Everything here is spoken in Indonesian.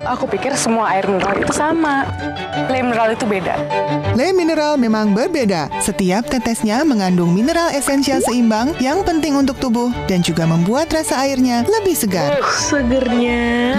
Aku pikir semua air mineral itu sama. Le mineral itu beda. Le mineral memang berbeda. Setiap tetesnya mengandung mineral esensial seimbang yang penting untuk tubuh dan juga membuat rasa airnya lebih segar. Segernya.